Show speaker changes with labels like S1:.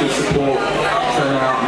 S1: to support, turn out,